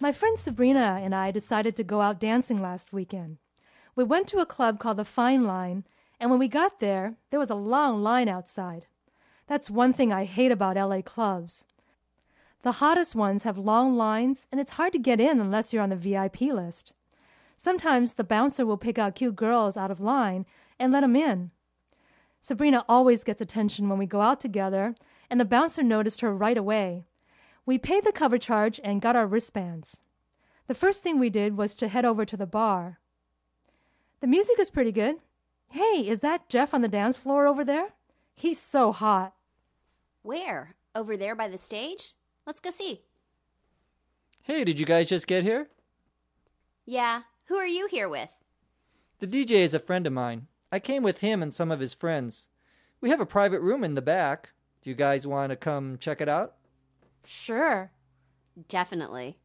My friend Sabrina and I decided to go out dancing last weekend. We went to a club called the Fine Line, and when we got there, there was a long line outside. That's one thing I hate about LA clubs. The hottest ones have long lines, and it's hard to get in unless you're on the VIP list. Sometimes the bouncer will pick out cute girls out of line and let 'em in. Sabrina always gets attention when we go out together, and the bouncer noticed her right away. We paid the cover charge and got our wristbands. The first thing we did was to head over to the bar. The music is pretty good. Hey, is that Jeff on the dance floor over there? He's so hot. Where? Over there by the stage? Let's go see. Hey, did you guys just get here? Yeah. Who are you here with? The DJ is a friend of mine. I came with him and some of his friends. We have a private room in the back. Do you guys want to come check it out? Sure. Definitely.